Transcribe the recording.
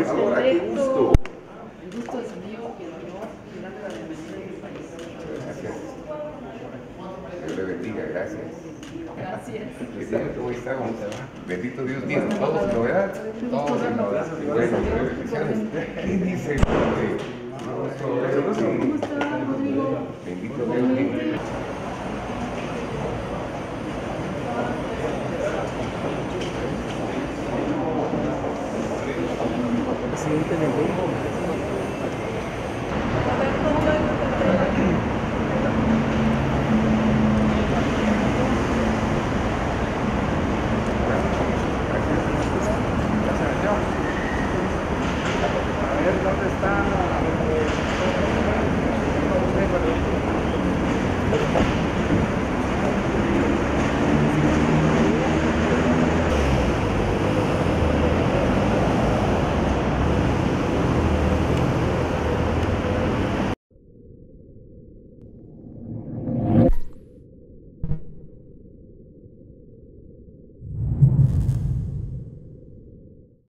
es ahora. El gusto es mío, pero la bienvenida. Gracias. Dios le bendiga, gracias. Gracias. Bendito Dios mío, todos novedad. Todos en novedad. Bueno, pues, dice? muito, ele é bem bom. Né?